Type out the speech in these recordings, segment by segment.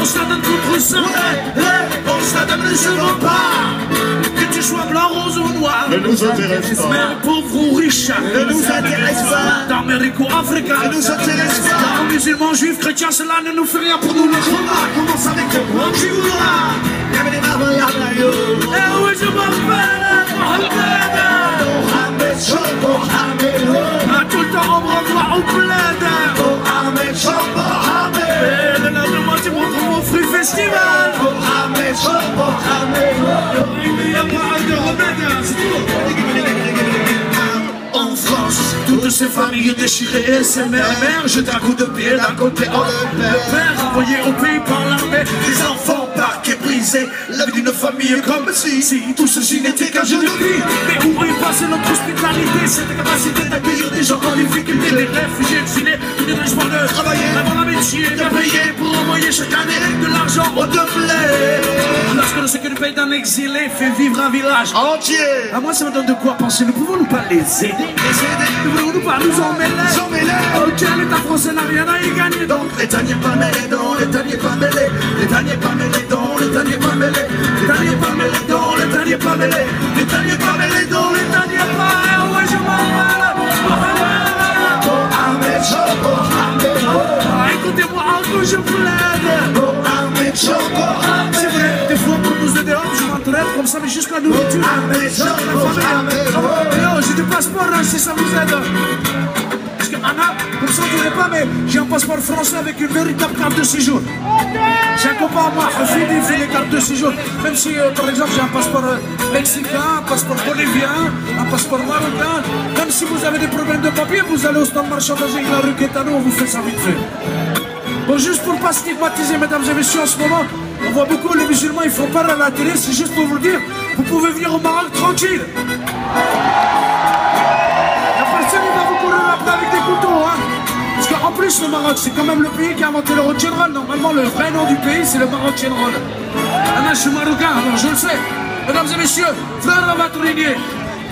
on se la donne contre ça. On se la donne, je veux pas. Que tu sois blanc, rose ou noir. Ne nous intéresse pas. Pauvre ou riche. Ne nous intéresse pas. D'Amérique ou Africain. Ne nous intéresse pas. Musulmans, juifs, chrétiens, cela ne nous fait rien pour nous. Le combat commence avec le point. Pas c'est. En France, toutes ces familles déchirées, ces mères mères jetent un coup de pied d'un côté en le père envoyé au pays par l'armée, des enfants parqués brisés, la vie d'une famille comme si, si tout ceci n'était qu'un jeu de vie. Mais où est passée notre hospitalité, cette capacité d'accueillir des gens en difficulté, des réfugiés exilés, les riches de travailler, envoyer chaque année de l'argent au doublé. Lorsque le sécurité paye d'un exilé fait vivre un village Entier. à moi, ça me donne de quoi penser. Ne pouvons-nous pas les aider Ne pouvons-nous pas nous emmêler emmêler. Ok, l'État français n'a rien à y gagner. Donc, L'État n'est pas mêlé, non, l'État n'est pas mêlé. L'État n'est pas mêlé, non, l'État n'est pas mêlé. L'État n'est pas mêlé, non, l'État n'est pas mêlé. L'État n'est pas mêlé, comme ça, mais juste la nourriture. Ahmed Non, j'ai du passeport, hein, si ça vous aide. Parce que Anna, comme ça, je dirais pas, mais j'ai un passeport français avec une véritable carte de séjour. J'ai un copain à moi, Hafid, il fait les cartes de séjour. Même si, euh, par exemple, j'ai un passeport euh, mexicain, un passeport bolivien, un passeport marocain. Même si vous avez des problèmes de papier, vous allez au stand marchand de la rue Quétano, on vous fait ça vite fait. Bon, juste pour pas stigmatiser, mesdames et messieurs, en ce moment, on voit beaucoup les musulmans, ils font peur à la télé, c'est juste pour vous dire, vous pouvez venir au Maroc tranquille. La personne, il va vous courir après avec des couteaux, hein. Parce qu'en plus, le Maroc, c'est quand même le pays qui a inventé le rock'n'roll. Normalement, le vrai nom du pays, c'est le Maroc. Ah, moi, je suis marocain, alors je le sais. Mesdames et messieurs, frère Ravatrinier,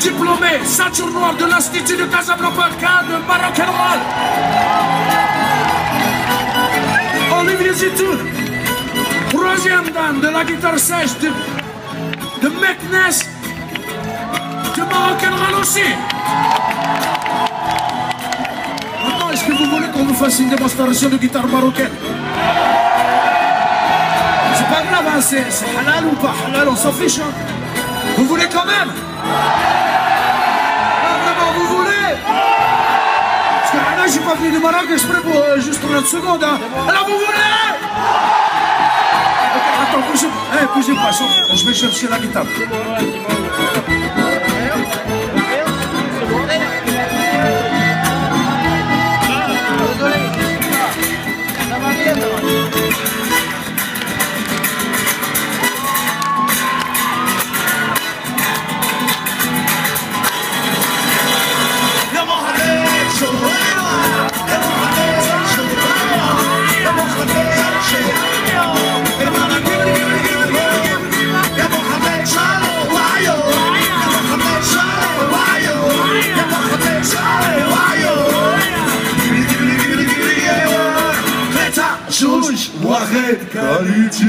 diplômé, ceinture noire de l'Institut de Casablanca de Maroc rock'n'roll. De la guitare sèche de, de Meknes, de Maroc rock'n'roll aussi. Maintenant, est-ce que vous voulez qu'on vous fasse une démonstration de guitare marocaine? C'est pas grave, hein, c'est halal ou pas halal, on s'en fiche. hein. Vous voulez quand même? Vraiment, vous voulez? Parce que là, j'ai pas venu du Maroc exprès pour euh, juste 30 secondes. Hein. Alors, vous voulez? Attends, bougez pas. Eh, je vais chercher la guitare. Morre, Cariti!